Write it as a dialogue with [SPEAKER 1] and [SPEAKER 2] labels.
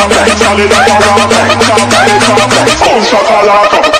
[SPEAKER 1] Solid like a rock, chocolate chocolate, boom shakalaka.